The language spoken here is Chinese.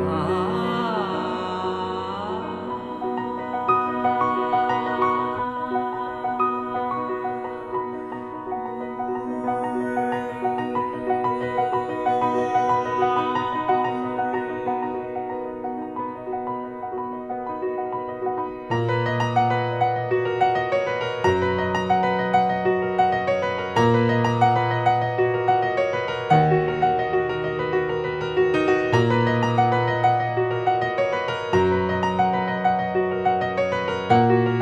啊。Música